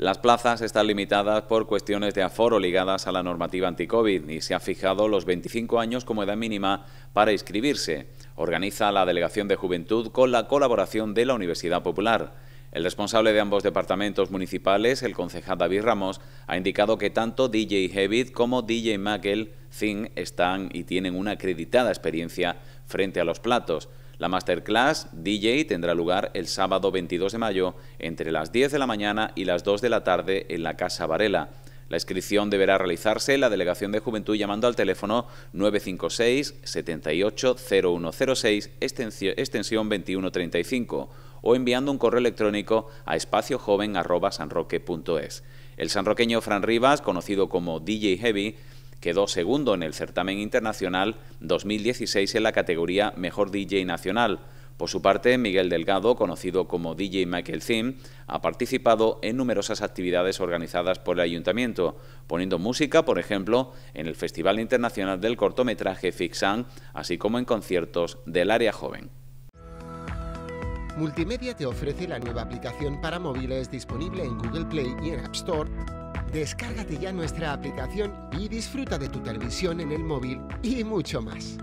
Las plazas están limitadas por cuestiones de aforo ligadas a la normativa anti-COVID y se ha fijado los 25 años como edad mínima para inscribirse. Organiza la Delegación de Juventud con la colaboración de la Universidad Popular. El responsable de ambos departamentos municipales, el concejal David Ramos, ha indicado que tanto DJ Heavy como DJ Mackel Zing están y tienen una acreditada experiencia frente a los platos. La masterclass DJ tendrá lugar el sábado 22 de mayo entre las 10 de la mañana y las 2 de la tarde en la Casa Varela. La inscripción deberá realizarse en la Delegación de Juventud llamando al teléfono 956 78 0106 extensión 2135 o enviando un correo electrónico a espaciojoven.sanroque.es. El sanroqueño Fran Rivas, conocido como DJ Heavy, quedó segundo en el certamen internacional 2016 en la categoría Mejor DJ Nacional. Por su parte, Miguel Delgado, conocido como DJ Michael Thiem, ha participado en numerosas actividades organizadas por el Ayuntamiento, poniendo música, por ejemplo, en el Festival Internacional del Cortometraje Fixan, así como en conciertos del área joven. Multimedia te ofrece la nueva aplicación para móviles disponible en Google Play y en App Store. Descárgate ya nuestra aplicación y disfruta de tu televisión en el móvil y mucho más.